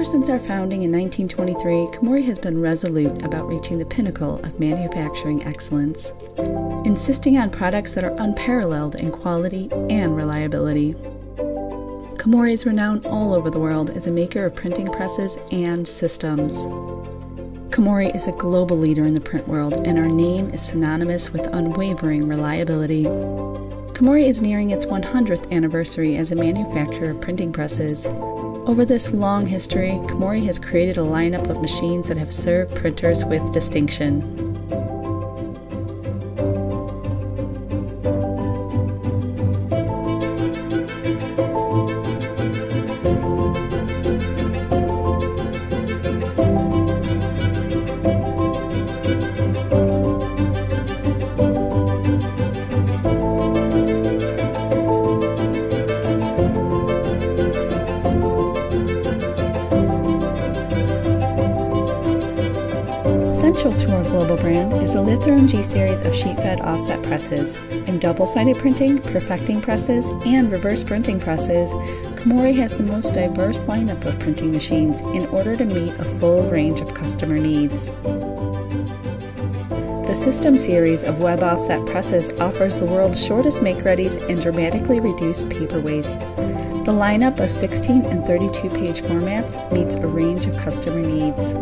Ever since our founding in 1923, Komori has been resolute about reaching the pinnacle of manufacturing excellence, insisting on products that are unparalleled in quality and reliability. Komori is renowned all over the world as a maker of printing presses and systems. Komori is a global leader in the print world, and our name is synonymous with unwavering reliability. Komori is nearing its 100th anniversary as a manufacturer of printing presses. Over this long history, Komori has created a lineup of machines that have served printers with distinction. Central to our global brand is the Lithrone G series of sheet-fed offset presses. In double-sided printing, perfecting presses, and reverse printing presses, Komori has the most diverse lineup of printing machines in order to meet a full range of customer needs. The System series of web offset presses offers the world's shortest make-readies and dramatically reduced paper waste. The lineup of 16 and 32 page formats meets a range of customer needs.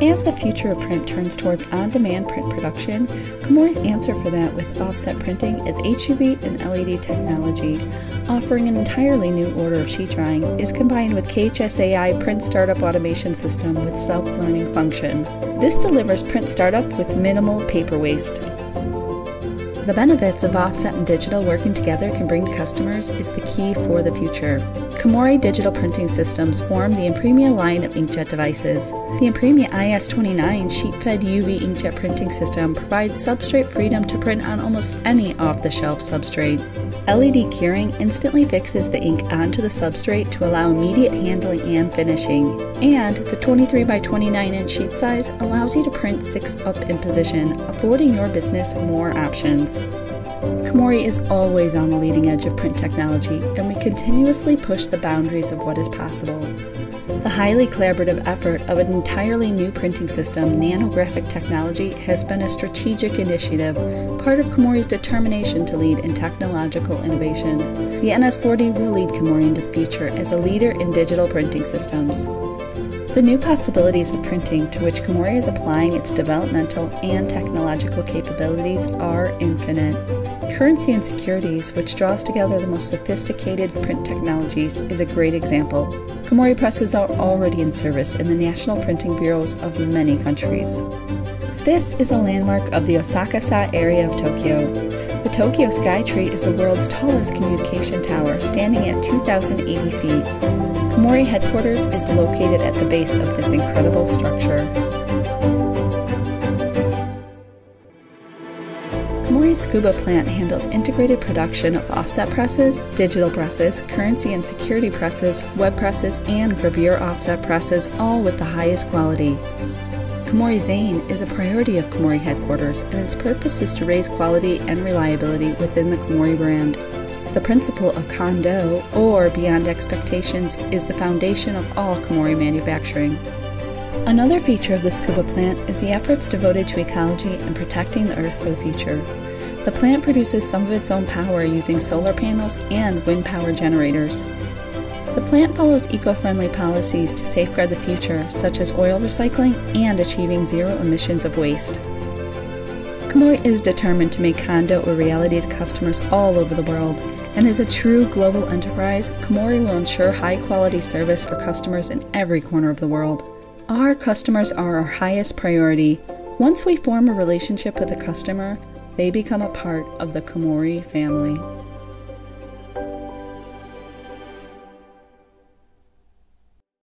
As the future of print turns towards on-demand print production, Komori's answer for that with offset printing is HUV and LED technology. Offering an entirely new order of sheet drying is combined with KHS-AI print startup automation system with self-learning function. This delivers print startup with minimal paper waste. The benefits of offset and digital working together can bring to customers is the key for the future. Komori Digital Printing Systems form the Impremia line of inkjet devices. The Impremia IS-29 sheet-fed UV inkjet printing system provides substrate freedom to print on almost any off-the-shelf substrate. LED curing instantly fixes the ink onto the substrate to allow immediate handling and finishing. And the 23 by 29 inch sheet size allows you to print 6 up in position, affording your business more options. Komori is always on the leading edge of print technology, and we continuously push the boundaries of what is possible. The highly collaborative effort of an entirely new printing system, nanographic technology, has been a strategic initiative, part of Komori's determination to lead in technological innovation. The NS40 will lead Komori into the future as a leader in digital printing systems. The new possibilities of printing to which Komori is applying its developmental and technological capabilities are infinite. Currency and Securities, which draws together the most sophisticated print technologies, is a great example. Komori presses are already in service in the national printing bureaus of many countries. This is a landmark of the Asakusa area of Tokyo. The Tokyo Skytree is the world's tallest communication tower, standing at 2,080 feet. Komori headquarters is located at the base of this incredible structure. Komori's Tsukuba plant handles integrated production of offset presses, digital presses, currency and security presses, web presses, and gravure offset presses, all with the highest quality. Komori Zane is a priority of Komori headquarters, and its purpose is to raise quality and reliability within the Komori brand. The principle of Kando, or beyond expectations, is the foundation of all Komori manufacturing. Another feature of the Tsukuba plant is the efforts devoted to ecology and protecting the earth for the future. The plant produces some of its own power using solar panels and wind power generators. The plant follows eco-friendly policies to safeguard the future, such as oil recycling and achieving zero emissions of waste. Komori is determined to make Kando a reality to customers all over the world, and as a true global enterprise, Komori will ensure high quality service for customers in every corner of the world. Our customers are our highest priority. Once we form a relationship with a customer, they become a part of the Komori family.